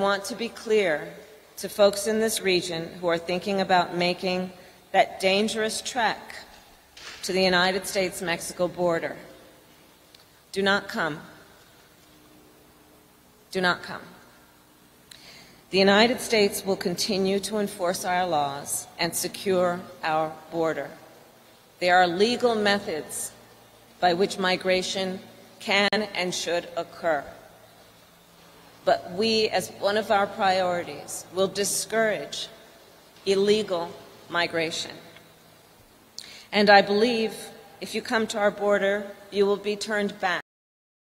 want to be clear to folks in this region who are thinking about making that dangerous trek to the United States Mexico border. Do not come. Do not come. The United States will continue to enforce our laws and secure our border. There are legal methods by which migration can and should occur. But we, as one of our priorities, will discourage illegal migration. And I believe if you come to our border, you will be turned back